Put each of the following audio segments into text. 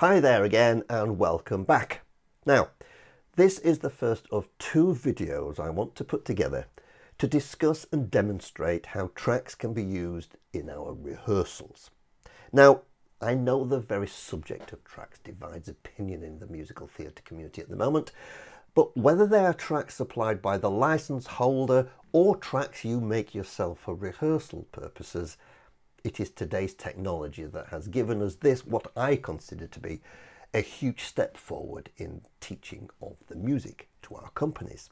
Hi there again and welcome back. Now, this is the first of two videos I want to put together to discuss and demonstrate how tracks can be used in our rehearsals. Now, I know the very subject of tracks divides opinion in the musical theatre community at the moment, but whether they are tracks supplied by the license holder or tracks you make yourself for rehearsal purposes, it is today's technology that has given us this, what I consider to be a huge step forward in teaching of the music to our companies.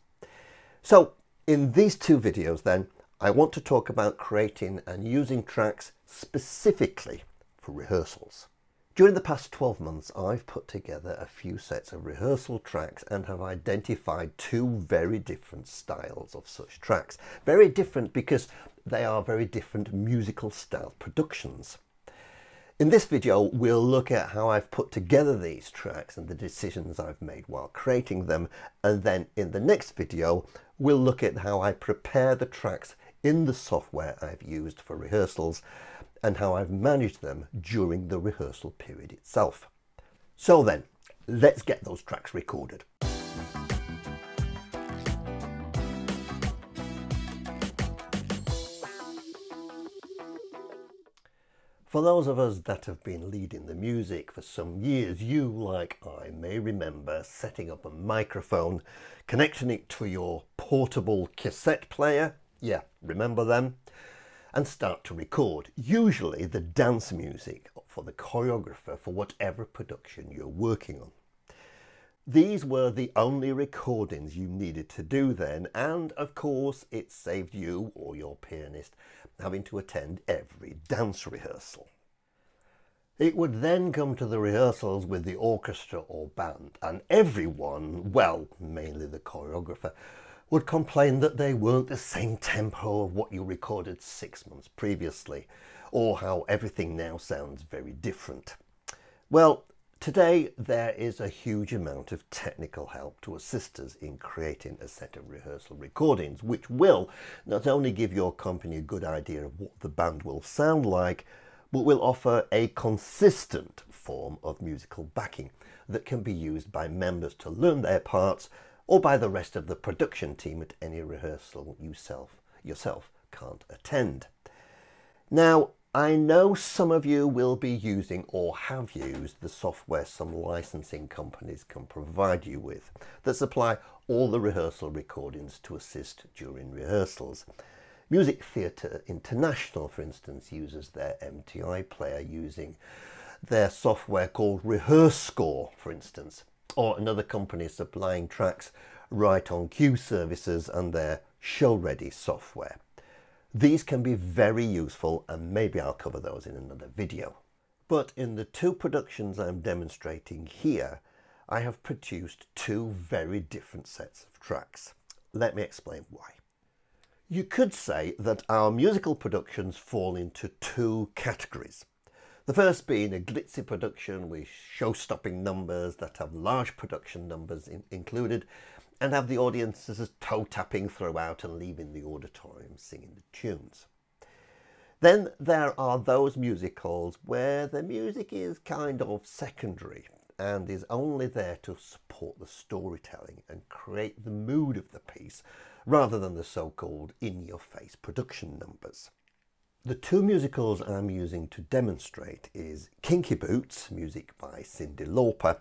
So in these two videos then, I want to talk about creating and using tracks specifically for rehearsals. During the past 12 months, I've put together a few sets of rehearsal tracks and have identified two very different styles of such tracks. Very different because they are very different musical style productions. In this video, we'll look at how I've put together these tracks and the decisions I've made while creating them. And then in the next video, we'll look at how I prepare the tracks in the software I've used for rehearsals and how I've managed them during the rehearsal period itself. So then, let's get those tracks recorded. For those of us that have been leading the music for some years, you, like I, may remember setting up a microphone, connecting it to your portable cassette player. Yeah, remember them? and start to record, usually the dance music for the choreographer for whatever production you're working on. These were the only recordings you needed to do then, and of course it saved you or your pianist having to attend every dance rehearsal. It would then come to the rehearsals with the orchestra or band, and everyone, well, mainly the choreographer, would complain that they weren't the same tempo of what you recorded six months previously, or how everything now sounds very different. Well, today there is a huge amount of technical help to assist us in creating a set of rehearsal recordings, which will not only give your company a good idea of what the band will sound like, but will offer a consistent form of musical backing that can be used by members to learn their parts or by the rest of the production team at any rehearsal you self, yourself can't attend. Now, I know some of you will be using or have used the software some licensing companies can provide you with that supply all the rehearsal recordings to assist during rehearsals. Music Theatre International, for instance, uses their MTI player using their software called RehearScore, for instance or another company supplying tracks right on cue services and their show ready software. These can be very useful and maybe I'll cover those in another video. But in the two productions I'm demonstrating here, I have produced two very different sets of tracks. Let me explain why. You could say that our musical productions fall into two categories. The first being a glitzy production with show-stopping numbers that have large production numbers in included and have the audiences toe-tapping throughout and leaving the auditorium singing the tunes. Then there are those musicals where the music is kind of secondary and is only there to support the storytelling and create the mood of the piece rather than the so-called in-your-face production numbers. The two musicals I'm using to demonstrate is Kinky Boots, music by Cyndi Lauper,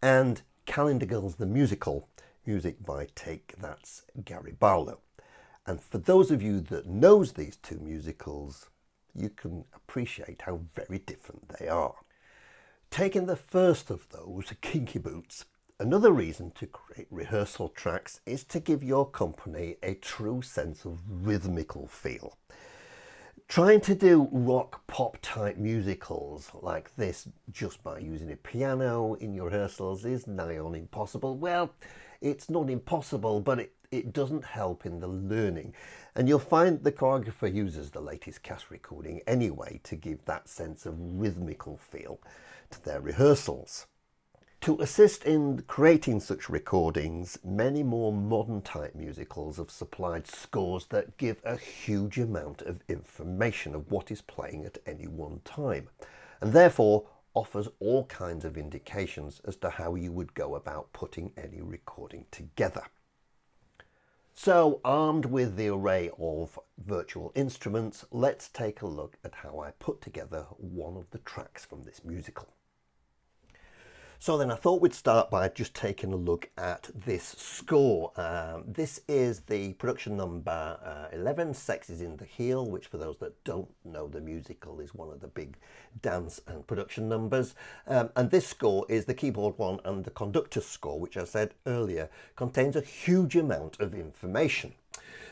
and Calendar Girls the Musical, music by Take That's Gary Barlow. And for those of you that knows these two musicals, you can appreciate how very different they are. Taking the first of those, Kinky Boots, another reason to create rehearsal tracks is to give your company a true sense of rhythmical feel. Trying to do rock pop type musicals like this just by using a piano in your rehearsals is nigh on impossible. Well, it's not impossible, but it, it doesn't help in the learning. And you'll find the choreographer uses the latest cast recording anyway to give that sense of rhythmical feel to their rehearsals. To assist in creating such recordings, many more modern type musicals have supplied scores that give a huge amount of information of what is playing at any one time. And therefore, offers all kinds of indications as to how you would go about putting any recording together. So armed with the array of virtual instruments, let's take a look at how I put together one of the tracks from this musical. So then I thought we'd start by just taking a look at this score. Um, this is the production number uh, 11, Sex is in the Heel, which for those that don't know the musical is one of the big dance and production numbers. Um, and this score is the keyboard one and the conductor score, which I said earlier contains a huge amount of information.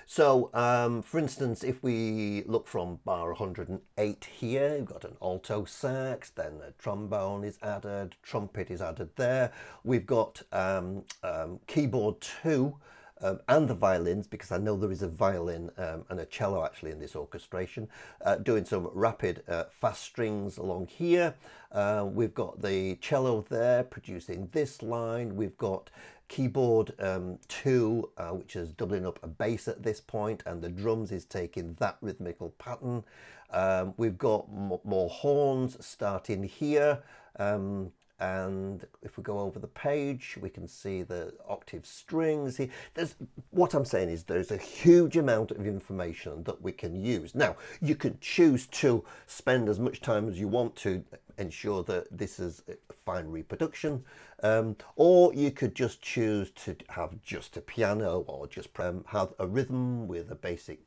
So, um, for instance, if we look from bar 108 here, we've got an alto sax, then a trombone is added, trumpet is added there. We've got um, um, keyboard 2, um, and the violins because I know there is a violin um, and a cello actually in this orchestration uh, doing some rapid uh, fast strings along here uh, we've got the cello there producing this line we've got keyboard um, 2 uh, which is doubling up a bass at this point and the drums is taking that rhythmical pattern. Um, we've got more horns starting here um, and if we go over the page we can see the octave strings there's what i'm saying is there's a huge amount of information that we can use. Now you can choose to spend as much time as you want to ensure that this is fine reproduction. Um, or you could just choose to have just a piano or just um, have a rhythm with a basic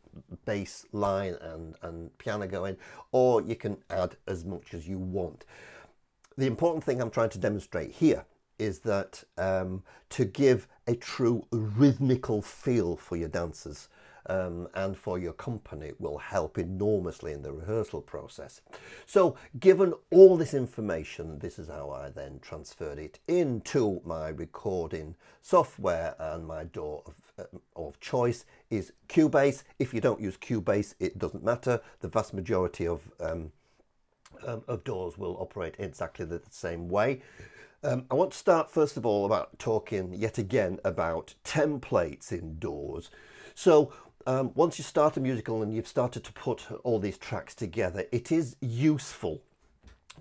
bass line and, and piano going or you can add as much as you want. The important thing I'm trying to demonstrate here is that um, to give a true rhythmical feel for your dancers um, and for your company will help enormously in the rehearsal process. So given all this information, this is how I then transferred it into my recording software and my DAW of, uh, of choice is Cubase. If you don't use Cubase, it doesn't matter. The vast majority of um, um, of DAWs will operate exactly the same way. Um, I want to start first of all about talking yet again about templates in DAWs. So um, once you start a musical and you've started to put all these tracks together, it is useful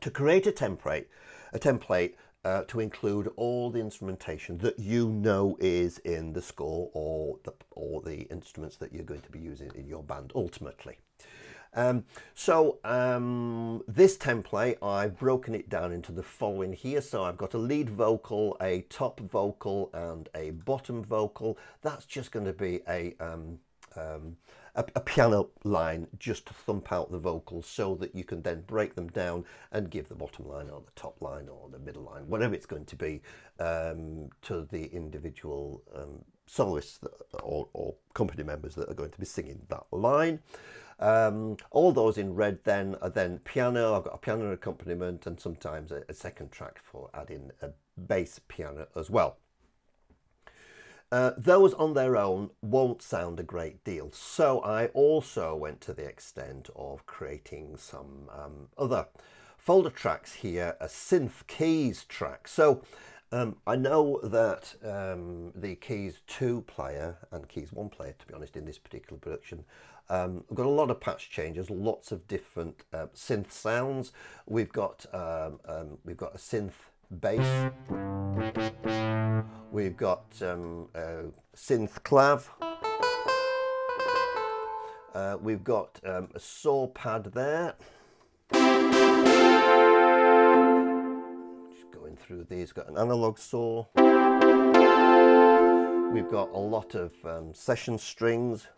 to create a template, a template uh, to include all the instrumentation that you know is in the score or the, or the instruments that you're going to be using in your band ultimately. Um, so um, this template, I've broken it down into the following here. So I've got a lead vocal, a top vocal and a bottom vocal. That's just going to be a, um, um, a, a, piano line just to thump out the vocals so that you can then break them down and give the bottom line or the top line or the middle line, whatever it's going to be um, to the individual um, soloists that, or, or company members that are going to be singing that line. Um, all those in red then are then piano. I've got a piano accompaniment and sometimes a, a second track for adding a bass piano as well. Uh, those on their own won't sound a great deal. So I also went to the extent of creating some um, other folder tracks here, a synth keys track. So um, I know that um, the Keys 2 player and Keys 1 player, to be honest, in this particular production, um, we've got a lot of patch changes, lots of different uh, synth sounds. We've got um, um, we've got a synth bass. We've got um, a synth clav. Uh, we've got um, a saw pad there. Just going through these, got an analog saw. We've got a lot of um, session strings.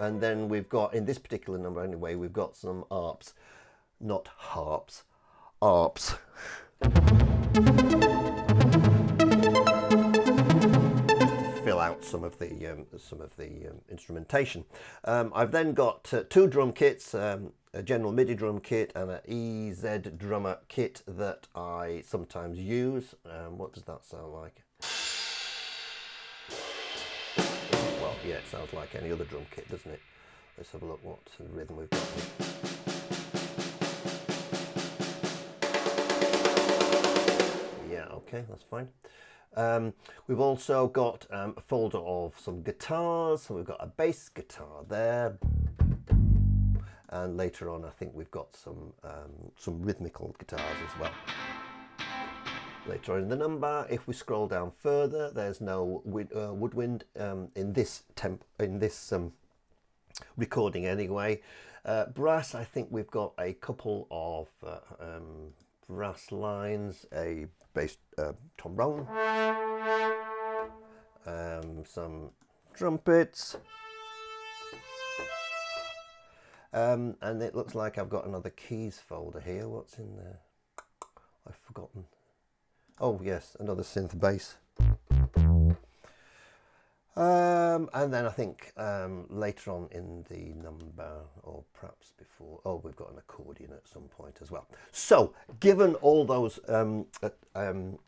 And then we've got, in this particular number anyway, we've got some arps, not harps, arps. fill out some of the um, some of the um, instrumentation. Um, I've then got uh, two drum kits, um, a general MIDI drum kit and an EZdrummer kit that I sometimes use. Um, what does that sound like? Well, yeah, it sounds like any other drum kit, doesn't it? Let's have a look what rhythm we've got here. Okay, that's fine. Um, we've also got um, a folder of some guitars. So we've got a bass guitar there. and later on I think we've got some um, some rhythmical guitars as well. Later on in the number, if we scroll down further, there's no uh, woodwind um, in this temp in this um, recording anyway. Uh, brass, I think we've got a couple of uh, um, brass lines, a bass uh, trombone, um, some trumpets, um, and it looks like I've got another keys folder here. What's in there? I've forgotten. Oh yes, another synth bass. Um, and then I think um, later on in the number, or perhaps before, oh, we've got an accordion at some point as well. So, given all those um, uh, um,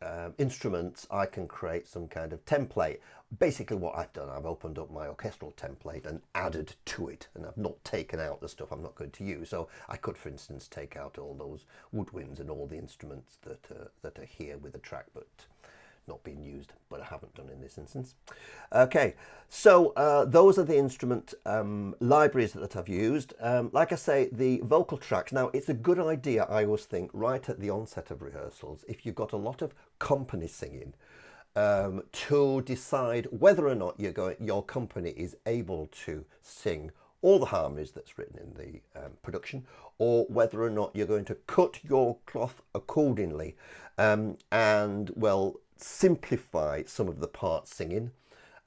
uh, instruments, I can create some kind of template. Basically what I've done, I've opened up my orchestral template and added to it, and I've not taken out the stuff I'm not going to use. So I could, for instance, take out all those woodwinds and all the instruments that, uh, that are here with the track, but not being used, but I haven't done in this instance. Okay, so uh, those are the instrument um, libraries that I've used. Um, like I say, the vocal tracks, now it's a good idea, I always think, right at the onset of rehearsals, if you've got a lot of company singing, um, to decide whether or not you're going, your company is able to sing all the harmonies that's written in the um, production or whether or not you're going to cut your cloth accordingly um, and well simplify some of the parts singing.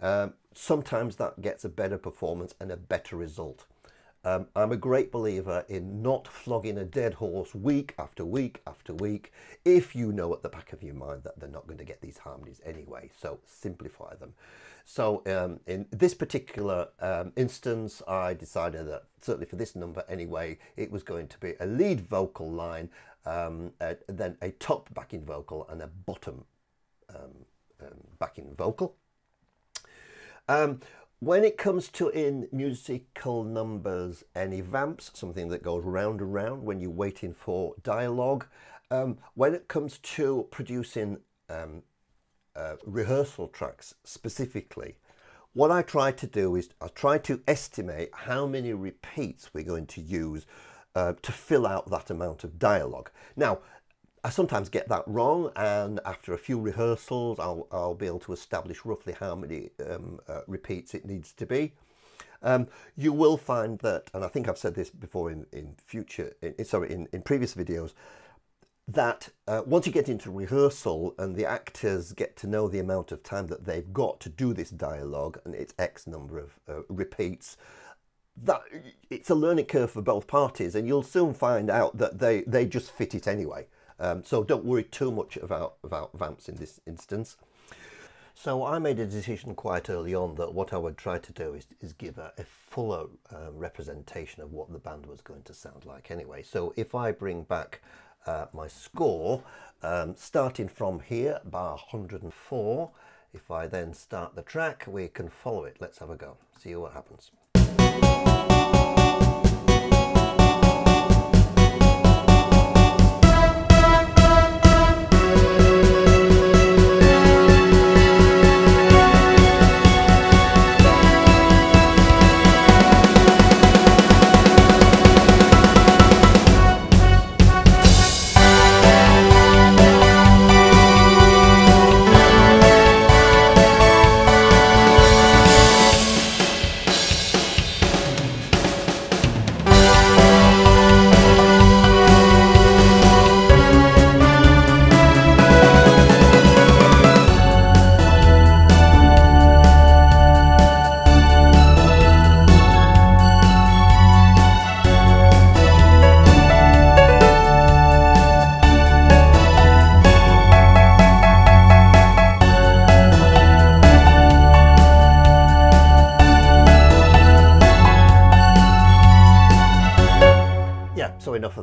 Um, sometimes that gets a better performance and a better result. Um, I'm a great believer in not flogging a dead horse week after week after week if you know at the back of your mind that they're not going to get these harmonies anyway. So simplify them. So um, in this particular um, instance, I decided that certainly for this number anyway, it was going to be a lead vocal line, um, then a top backing vocal and a bottom backing vocal. Um, when it comes to in musical numbers, any vamps, something that goes round and round when you're waiting for dialogue. Um, when it comes to producing um, uh, rehearsal tracks specifically, what I try to do is I try to estimate how many repeats we're going to use uh, to fill out that amount of dialogue. Now, I sometimes get that wrong and after a few rehearsals I'll, I'll be able to establish roughly how many um, uh, repeats it needs to be. Um, you will find that, and I think I've said this before in, in future, in, sorry, in, in previous videos, that uh, once you get into rehearsal and the actors get to know the amount of time that they've got to do this dialogue and it's X number of uh, repeats, that it's a learning curve for both parties and you'll soon find out that they, they just fit it anyway. Um, so don't worry too much about, about vamps in this instance. So I made a decision quite early on that what I would try to do is, is give a, a fuller uh, representation of what the band was going to sound like anyway. So if I bring back uh, my score, um, starting from here, bar 104, if I then start the track, we can follow it. Let's have a go, see what happens.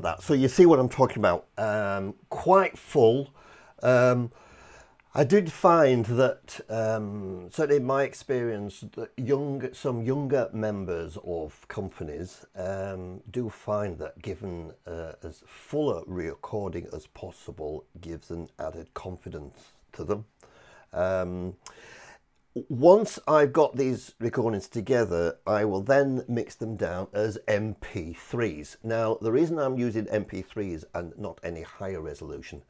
That. So you see what I'm talking about. Um, quite full. Um, I did find that, um, certainly in my experience, that young, some younger members of companies um, do find that given uh, as full a recording as possible gives an added confidence to them. Um, once I've got these recordings together, I will then mix them down as MP3s. Now, the reason I'm using MP3s and not any higher resolution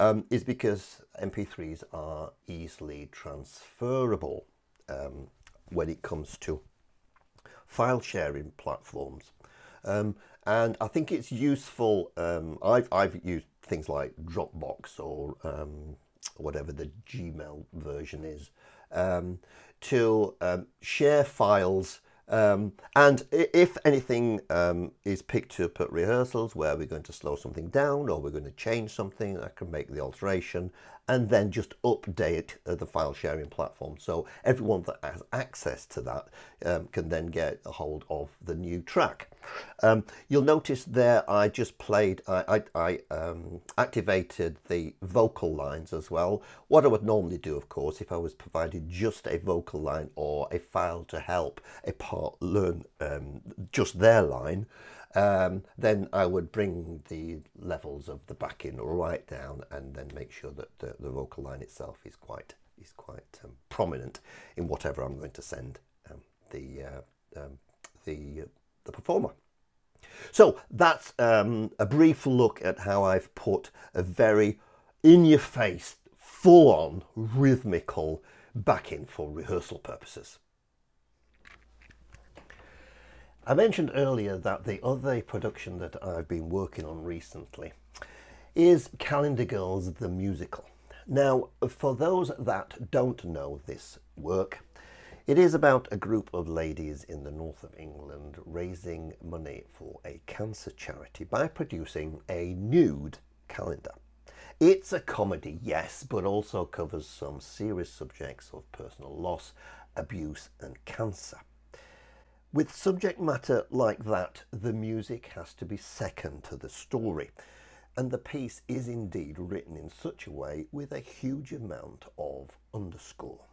um, is because MP3s are easily transferable um, when it comes to file sharing platforms. Um, and I think it's useful. Um, I've, I've used things like Dropbox or um, whatever the Gmail version is um, to um, share files. Um, and if anything um, is picked up at rehearsals where we're going to slow something down or we're going to change something, I can make the alteration and then just update uh, the file sharing platform. So everyone that has access to that um, can then get a hold of the new track. Um, you'll notice there I just played, I, I, I um, activated the vocal lines as well. What I would normally do, of course, if I was provided just a vocal line or a file to help a part learn um, just their line, um, then I would bring the levels of the backing right down and then make sure that the, the vocal line itself is quite is quite um, prominent in whatever I'm going to send um, the uh, um, the the performer. So that's um, a brief look at how I've put a very in-your-face, full-on rhythmical backing for rehearsal purposes. I mentioned earlier that the other production that I've been working on recently is Calendar Girls the Musical. Now, for those that don't know this work, it is about a group of ladies in the north of England raising money for a cancer charity by producing a nude calendar. It's a comedy, yes, but also covers some serious subjects of personal loss, abuse and cancer. With subject matter like that, the music has to be second to the story. And the piece is indeed written in such a way with a huge amount of underscore.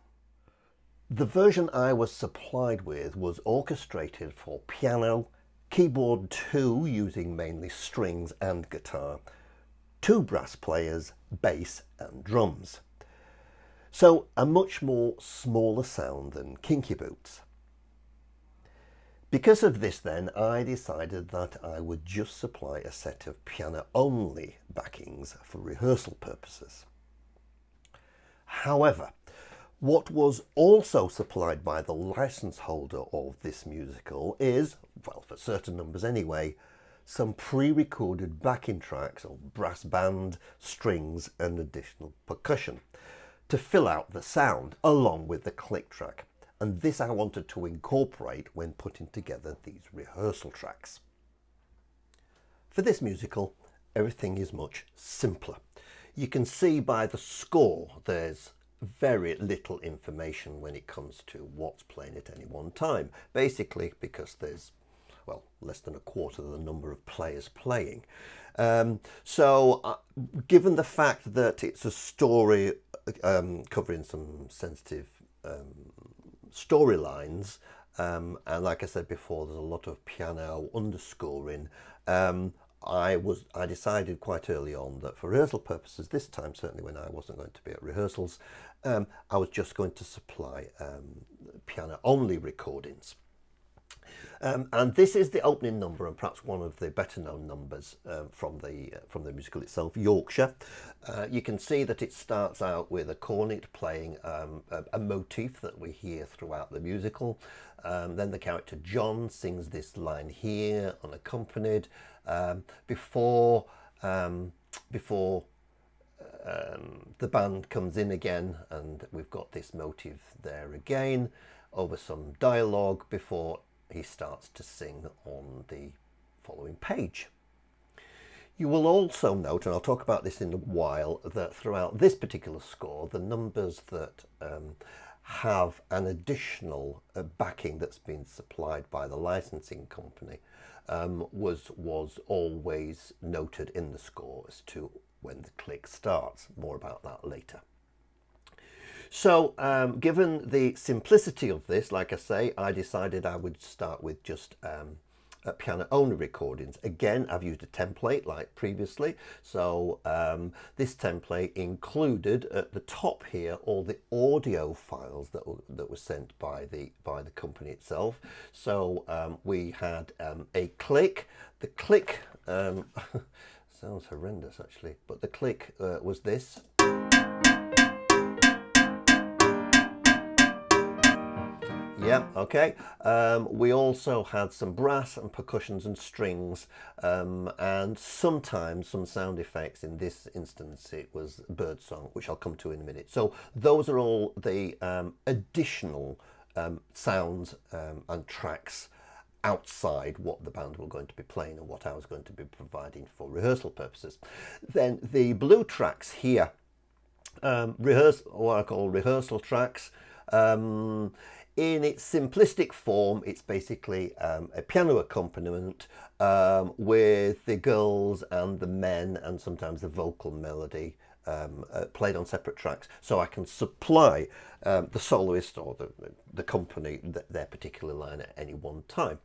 The version I was supplied with was orchestrated for piano, keyboard 2 using mainly strings and guitar, two brass players, bass and drums. So a much more smaller sound than Kinky Boots. Because of this then, I decided that I would just supply a set of piano-only backings for rehearsal purposes. However, what was also supplied by the license holder of this musical is, well, for certain numbers anyway, some pre-recorded backing tracks of brass band, strings and additional percussion to fill out the sound along with the click track and this I wanted to incorporate when putting together these rehearsal tracks. For this musical, everything is much simpler. You can see by the score there's very little information when it comes to what's playing at any one time, basically because there's well, less than a quarter of the number of players playing. Um, so, uh, given the fact that it's a story um, covering some sensitive um, storylines. Um, and like I said before, there's a lot of piano underscoring. Um, I was I decided quite early on that for rehearsal purposes, this time certainly when I wasn't going to be at rehearsals, um, I was just going to supply um, piano only recordings. Um, and this is the opening number and perhaps one of the better known numbers um, from the uh, from the musical itself, Yorkshire. Uh, you can see that it starts out with a cornet playing um, a, a, motif that we hear throughout the musical. Um, then the character John sings this line here unaccompanied um, before um, before the band comes in again and we've got this motive there again over some dialogue before he starts to sing on the following page. You will also note, and I'll talk about this in a while, that throughout this particular score, the numbers that um, have an additional uh, backing that's been supplied by the licensing company um, was, was always noted in the score as to when the click starts. More about that later. So um, given the simplicity of this, like I say, I decided I would start with just um, piano only recordings. Again, I've used a template like previously. So um, this template included at the top here all the audio files that were, that were sent by the by the company itself. So um, we had um, a click. The click um, sounds horrendous actually, but the click uh, was this. Yeah, okay. Um, we also had some brass and percussions and strings um, and sometimes some sound effects. In this instance, it was birdsong, which I'll come to in a minute. So those are all the um, additional um, sounds um, and tracks outside what the band were going to be playing and what I was going to be providing for rehearsal purposes. Then the blue tracks here, um, rehearse, what I call rehearsal tracks, um, in its simplistic form, it's basically um, a piano accompaniment um, with the girls and the men and sometimes the vocal melody um, uh, played on separate tracks. So I can supply um, the soloist or the, the company th their particular line at any one time.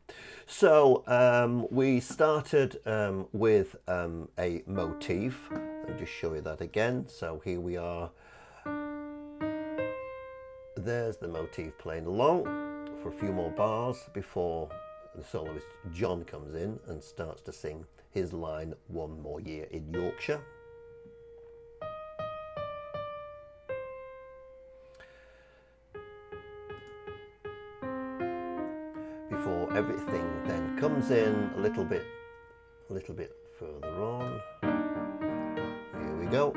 So um, we started um, with a motif. I'll just show you that again. So here we are there's the motif playing along for a few more bars before the soloist John comes in and starts to sing his line One More Year in Yorkshire. Before everything then comes in a little bit a little bit further on. Here we go.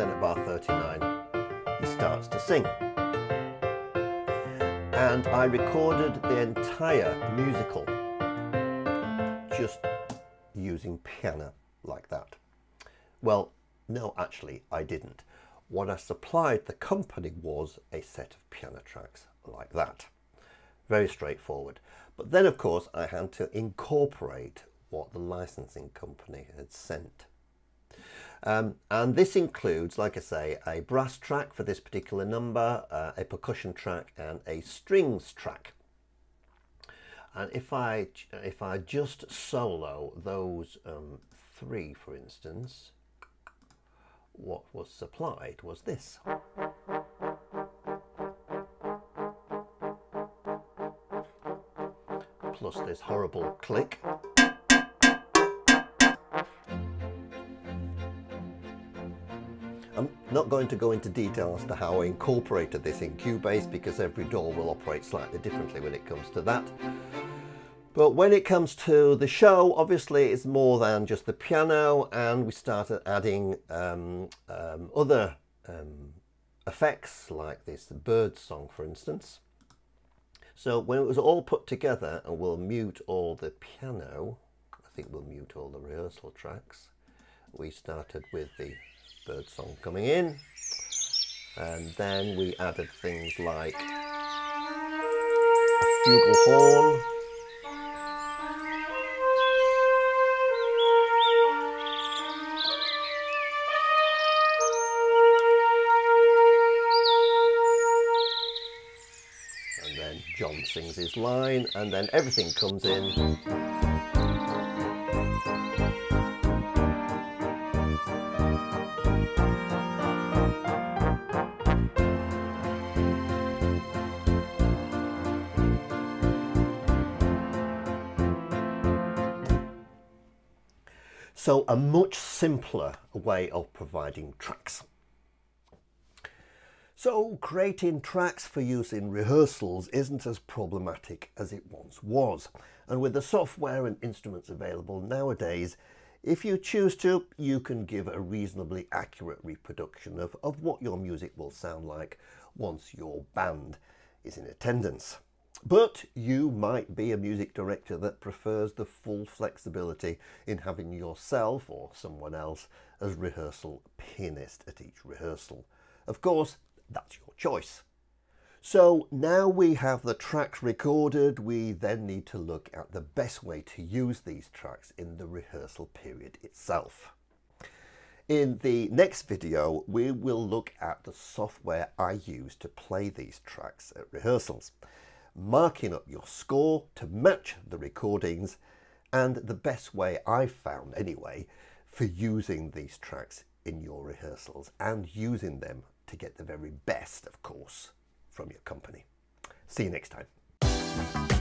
Then at bar 39, he starts to sing. And I recorded the entire musical just using piano like that. Well, no, actually, I didn't. What I supplied the company was a set of piano tracks like that. Very straightforward. But then, of course, I had to incorporate what the licensing company had sent. Um, and this includes, like I say, a brass track for this particular number, uh, a percussion track and a strings track. And if I, if I just solo those um, three, for instance, what was supplied was this. Plus this horrible click. Not going to go into detail as to how I incorporated this in Cubase because every DAW will operate slightly differently when it comes to that. But when it comes to the show, obviously it's more than just the piano and we started adding um, um, other um, effects like this bird song for instance. So when it was all put together and we'll mute all the piano, I think we'll mute all the rehearsal tracks, we started with the bird song coming in. And then we added things like a flugel horn. And then John sings his line and then everything comes in. So a much simpler way of providing tracks. So creating tracks for use in rehearsals isn't as problematic as it once was. And with the software and instruments available nowadays, if you choose to, you can give a reasonably accurate reproduction of, of what your music will sound like once your band is in attendance. But you might be a music director that prefers the full flexibility in having yourself or someone else as rehearsal pianist at each rehearsal. Of course, that's your choice. So now we have the tracks recorded, we then need to look at the best way to use these tracks in the rehearsal period itself. In the next video, we will look at the software I use to play these tracks at rehearsals, marking up your score to match the recordings and the best way I've found anyway for using these tracks in your rehearsals and using them to get the very best, of course, from your company. See you next time.